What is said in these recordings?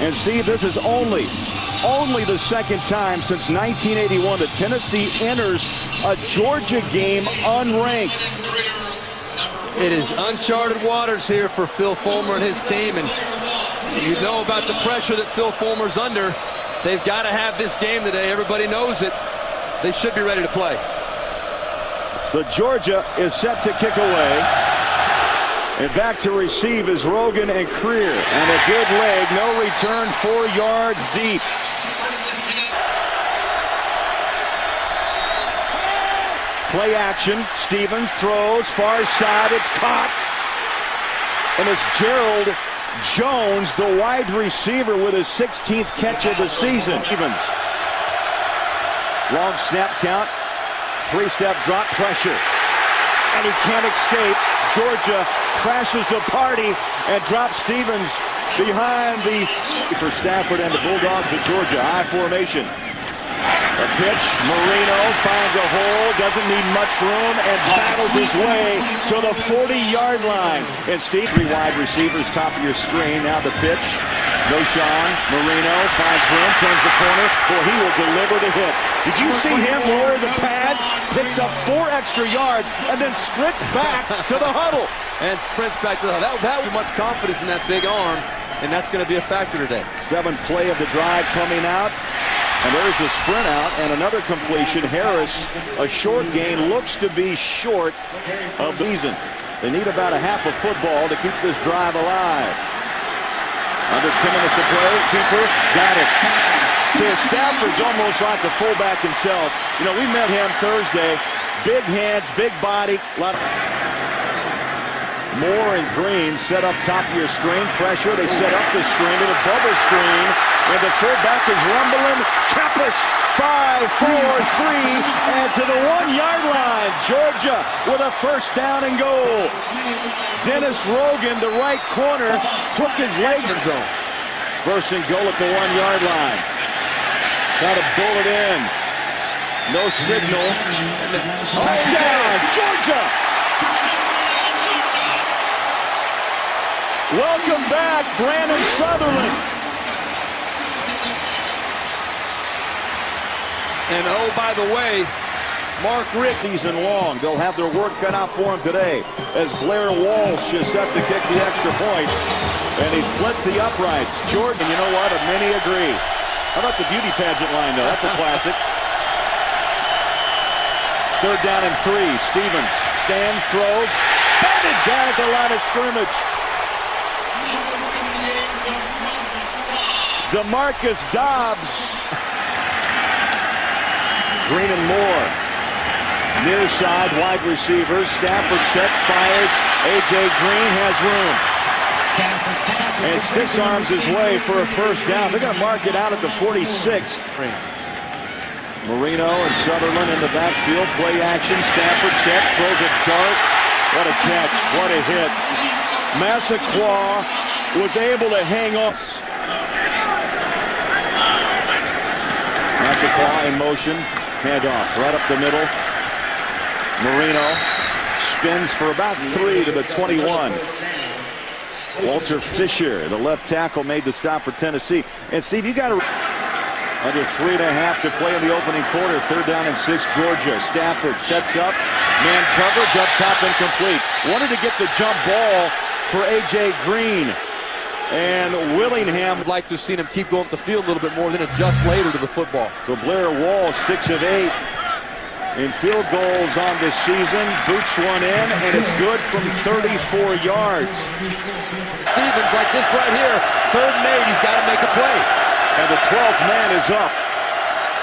And Steve, this is only, only the second time since 1981 that Tennessee enters a Georgia game unranked. It is uncharted waters here for Phil Fulmer and his team. And you know about the pressure that Phil Fulmer's under. They've got to have this game today. Everybody knows it. They should be ready to play. So Georgia is set to kick away. And back to receive is Rogan and Creer. And a good leg. No return. Four yards deep. Play action. Stephens throws. Far side. It's caught. And it's Gerald Jones, the wide receiver, with his 16th catch of the season. Stephens. Long snap count. Three-step drop pressure. And he can't escape. Georgia crashes the party and drops Stephens behind the for Stafford and the Bulldogs of Georgia. High formation. A pitch. Moreno finds a hole, doesn't need much room, and battles his way to the 40-yard line. And Steve, three wide receivers, top of your screen. Now the pitch. Knowshon, Moreno finds room, turns the corner. Boy, he will deliver the hit. Did you see him lower the pads, picks up four extra yards, and then sprints back to the huddle? And sprints back to the huddle. That, that was much confidence in that big arm, and that's going to be a factor today. Seventh play of the drive coming out. And there's the sprint out and another completion. Harris, a short gain, looks to be short of the season. They need about a half a football to keep this drive alive. Under 10 minutes of play, keeper got it. To Stafford's almost like the fullback himself. You know, we met him Thursday. Big hands, big body. lot of Moore and Green set up top of your screen. Pressure. They set up the screen to the bubble screen. And the fullback is rumbling. Kappas, five, four, three, and to the one-yard line. Georgia with a first down and goal. Dennis Rogan, the right corner, took his leg zone. First and goal at the one-yard line. Got to bullet in. No signal. Touchdown, Georgia! Welcome back, Brannan Southerland. And oh, by the way, Mark Richt. Season long. They'll have their work cut out for him today as Blair Walsh is set to kick the extra point. And he splits the uprights. Jordan, you know what? Many agree. How about the beauty pageant line, though? That's a classic. Third down and three. Stephens stands, throws, batted down at the line of scrimmage. Demarcus Dobbs. Green and Moore. Near side, wide receivers. Stafford sets, fires. A.J. Green has room. And sticks arms his way for a first down. They're going to mark it out at the 46. Moreno and Southerland in the backfield. Play action. Stafford sets, throws a dart. What a catch. What a hit. Massaquoi was able to hang up. Massaquoi in motion. Handoff right up the middle. Marino spins for about three to the 21. Walter Fisher, the left tackle, made the stop for Tennessee. And Steve, you got to under three and a half to play in the opening quarter. Third down and six, Georgia. Stafford sets up. Man coverage up top incomplete. Wanted to get the jump ball for A.J. Green. And Willingham. I'd like to have seen him keep going up the field a little bit more, then adjust later to the football. So Blair Wall, six of eight in field goals on this season. Boots one in, and it's good from 34 yards. Stephens like this right here. Third and eight, he's got to make a play. And the 12th man is up.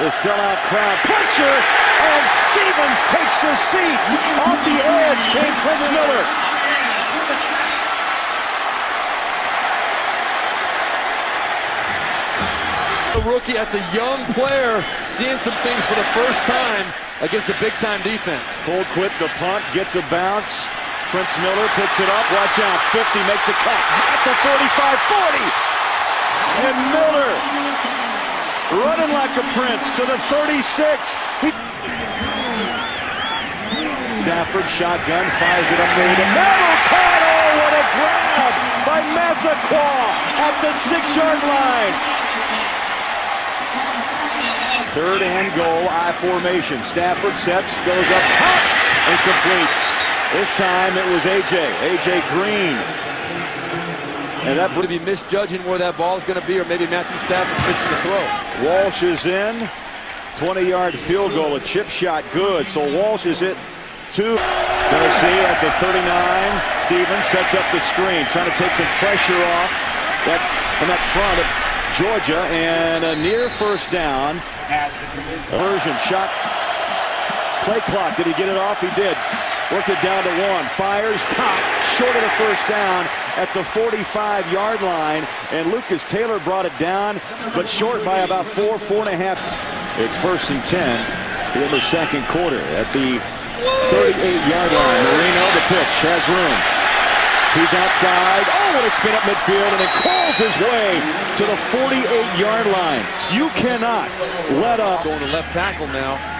The sellout crowd. Pressure, and Stephens takes his seat. Off the edge came Prince Miller. A rookie, that's a young player, seeing some things for the first time against a big-time defense. Colquitt, the punt, gets a bounce. Prince Miller picks it up. Watch out. 50 makes a cut. At the 45, 40. And Miller running like a prince to the 36. He... Stafford shotgun, fires it up there the middle. Caught! Oh, what a grab by Massaquoi at the six-yard line. Third and goal, I formation. Stafford sets, goes up top, incomplete. This time it was A.J., A.J. Green. And that would be misjudging where that ball is going to be, or maybe Matthew Stafford missing the throw. Walsh is in. 20-yard field goal, a chip shot, good. So Walsh is hit two. Tennessee at the 39. Stephens sets up the screen, trying to take some pressure off that from that front of Georgia, and a near first down. Version shot. Play clock. Did he get it off? He did. Worked it down to one. Fires. Caught. Short of the first down at the 45-yard line. And Lucas Taylor brought it down, but short by about four, four and a half. It's first and 10 in the second quarter at the 38-yard line. Moreno, the pitch, has room. He's outside. Oh, what a spin up midfield, and it calls his way to the 48-yard line. You cannot let up. Going to left tackle now.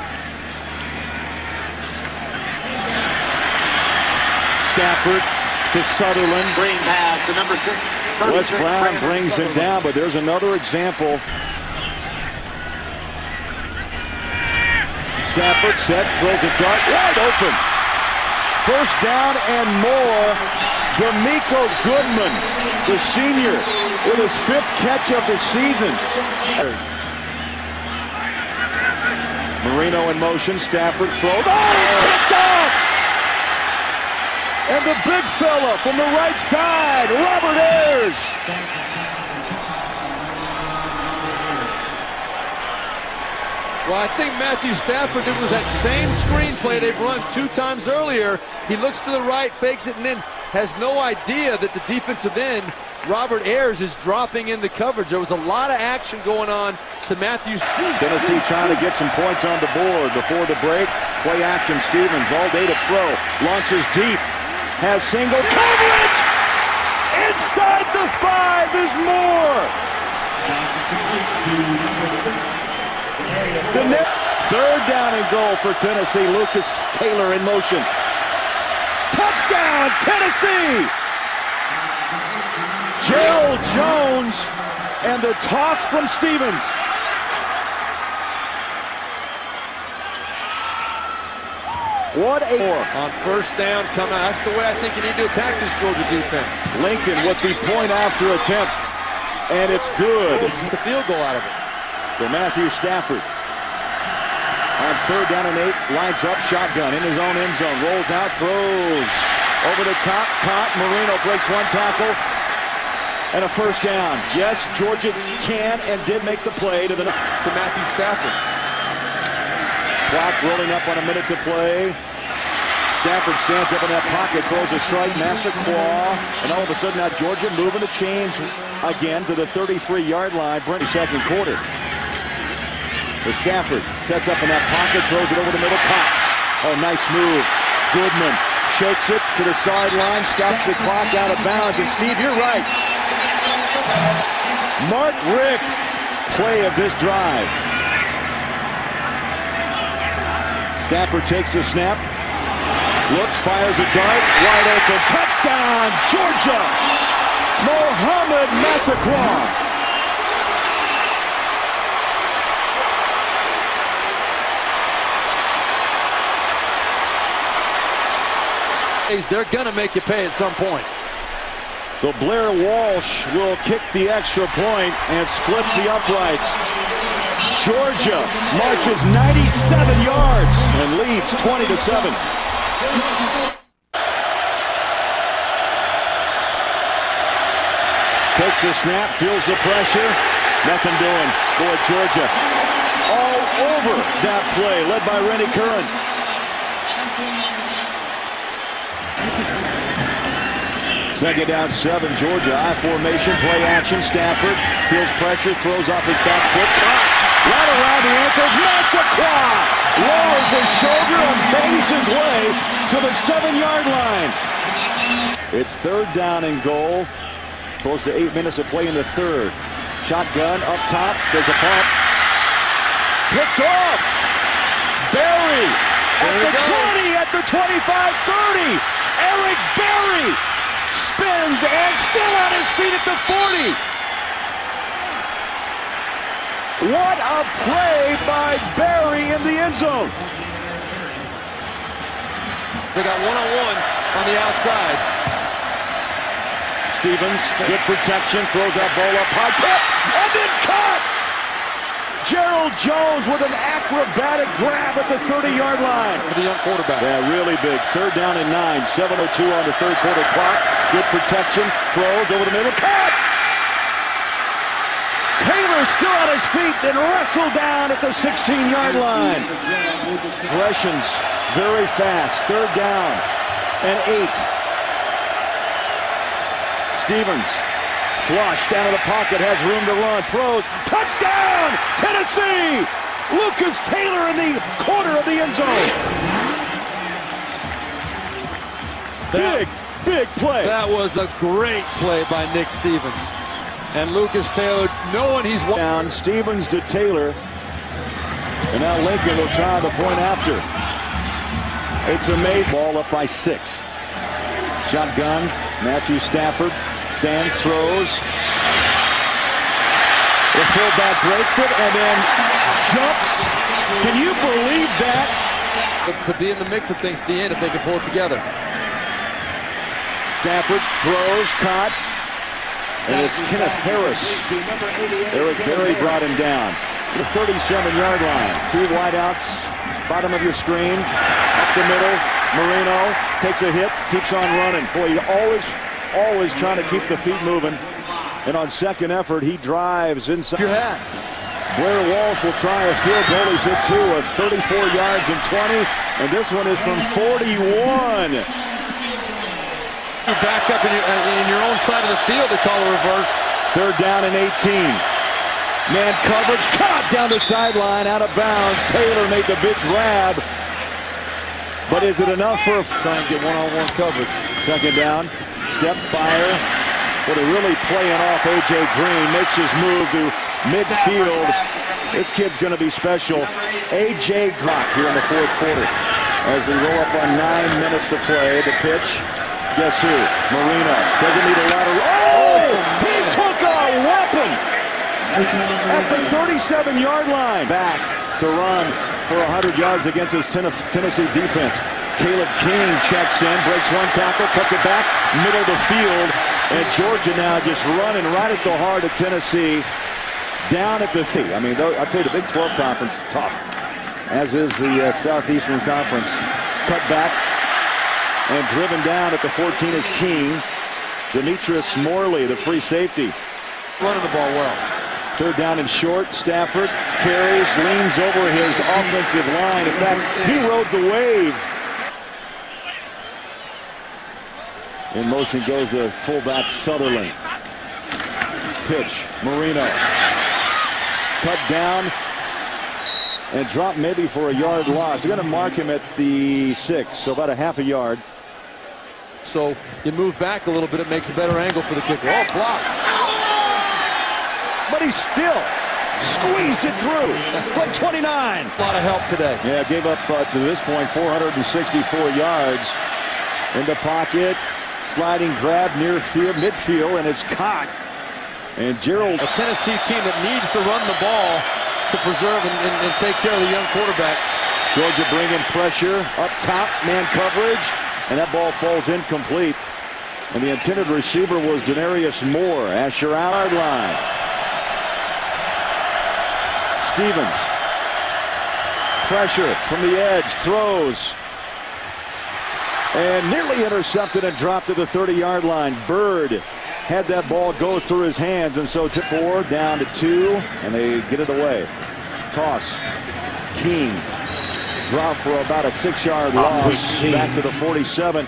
Stafford to Southerland. Green pass to number six. Wes Brown brings him down, but there's another example. Stafford sets, throws a dart wide open. First down and more. Demiko Goodman, the senior, with his fifth catch of the season. Moreno in motion. Stafford throws. Oh, picked off! And the big fella from the right side, Robert Ayers. Well, I think Matthew Stafford did was that same screenplay they've run two times earlier. He looks to the right, fakes it, and then has no idea that the defensive end, Robert Ayers, is dropping in the coverage. There was a lot of action going on to Matthews. Tennessee trying to get some points on the board before the break. Play action, Stephens all day to throw. Launches deep. Has single coverage! Inside the five is more! The net. Third down and goal for Tennessee. Lucas Taylor in motion. Touchdown, Tennessee! Gerald Jones and the toss from Stephens. What a on first down come out. That's the way I think you need to attack this Georgia defense. Lincoln with the point after attempt. And it's good. The field goal out of it. For Matthew Stafford. On third down and eight, lines up, shotgun in his own end zone, rolls out, throws over the top, caught. Moreno breaks one tackle, and a first down. Yes, Georgia can and did make the play to the to Matthew Stafford. Clock rolling up on a minute to play. Stafford stands up in that pocket, throws a strike, Massaquoi, and all of a sudden now Georgia moving the chains again to the 33-yard line. Brent, second quarter. So Stafford sets up in that pocket, throws it over the middle. Oh, nice move. Goodman shakes it to the sideline, stops the clock out of bounds. And Steve, you're right. Mark Richt, play of this drive. Stafford takes a snap, looks, fires a dart, wide open, touchdown, Georgia! Mohamed Massaquoi. They're going to make you pay at some point. So Blair Walsh will kick the extra point and splits the uprights. Georgia marches 97 yards and leads 20 to 7. Takes a snap, feels the pressure. Nothing doing. Boy, Georgia all over that play, led by Rennie Curran. Second down, seven, Georgia. I formation, play action. Stafford feels pressure, throws off his back foot. Right around the ankles. Massaquoi lowers his shoulder and bangs his way to the seven-yard line. It's third down and goal. Close to eight minutes of play in the third. Shotgun up top. There's a bump. Picked off. Berry at the 20, at the 25, 30. Eric Berry spins and still on his feet at the 40. What a play by Berry in the end zone. They got one-on-one -on, the outside. Stephens, good protection, throws that ball up high, tipped, and then caught. Gerald Jones with an acrobatic grab at the 30-yard line. For the young quarterback. Yeah, really big. Third down and nine. 7.02 on the third quarter clock. Good protection. Throws over the middle. Caught! Taylor still on his feet, then wrestled down at the 16-yard line. Progressions very fast. Third down and eight. Stephens flush down to the pocket, has room to run, throws, touchdown, Tennessee! Lucas Taylor in the corner of the end zone. Big, big play. That was a great play by Nick Stephens. And Lucas Taylor, knowing he's down, Stephens to Taylor. And now Lincoln will try the point after. It's a made ball up by six. Shotgun, Matthew Stafford Stands, throws. The fullback breaks it and then jumps. Can you believe that? To be in the mix of things at the end if they can pull it together. Stafford throws, caught. And it's Kenneth Harris. Eric Berry brought him down. The 37-yard line. Two wideouts, bottom of your screen. Up the middle. Moreno takes a hit, keeps on running. Boy, he always always trying to keep the feet moving. And on second effort, he drives inside. Your hat. Blair Walsh will try a field goal. He's hit two of 34 yards and 20. And this one is from 41. You back up in your, uh, in your own side of the field, they call a reverse. Third down and 18. Man coverage, caught down the sideline, out of bounds. Taylor made the big grab. But is it enough for. Try and get one-on-one -on -one coverage. Second down. Step fire. What a really playing off A.J. Green. Makes his move to midfield. This kid's going to be special. A.J. Grock here in the fourth quarter. As we roll up on nine minutes to play. The pitch. Guess who? Moreno. Doesn't need a lot of... Oh! He took a weapon! At the 37-yard line. Back to run for 100 yards against his Tennessee defense. Caleb King checks in, breaks one tackle, cuts it back, middle of the field, and Georgia now just running right at the heart of Tennessee, down at the feet. I mean, I'll tell you, the Big 12 Conference, tough, as is the uh, Southeastern Conference. Cut back and driven down at the 14 is King. Demetrice Morley, the free safety. Running the ball well. Third down and short. Stafford carries, leans over his offensive line. In fact, he rode the wave In motion goes the fullback Southerland. Pitch, Moreno. Cut down and drop maybe for a yard loss. They're going to mark him at the six, so about a half a yard. So you move back a little bit, it makes a better angle for the kicker. Oh, blocked. But he still squeezed it through. From 29. A lot of help today. Yeah, gave up uh, to this point 464 yards in the pocket. Sliding grab near field, midfield, and it's caught. And Gerald. A Tennessee team that needs to run the ball to preserve and, and, and take care of the young quarterback. Georgia bringing pressure up top, man coverage, and that ball falls incomplete. And the intended receiver was Denarius Moore. Asher out line. Stephens. Pressure from the edge. Throws. And nearly intercepted and dropped to the 30-yard line. Bird had that ball go through his hands, and so to four, down to two, and they get it away. Toss. King. Drop for about a six-yard oh, loss. Back to the 47.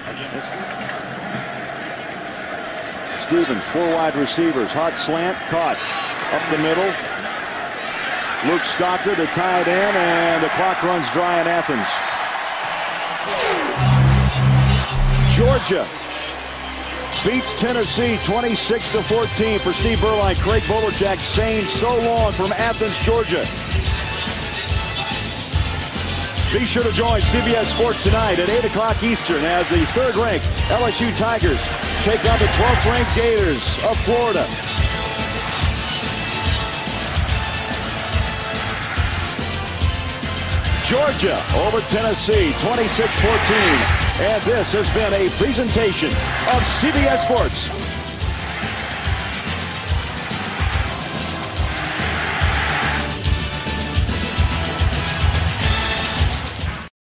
Stephens, four wide receivers. Hot slant, caught. Up the middle. Luke Stocker to tie it in, and the clock runs dry in Athens. Georgia beats Tennessee 26 to 14 for Steve Beuerlein. Craig Bolerjack saying so long from Athens, Georgia. Be sure to join CBS Sports tonight at 8 o'clock Eastern as the third-ranked LSU Tigers take on the 12th-ranked Gators of Florida. Georgia over Tennessee, 26-14. And this has been a presentation of CBS Sports.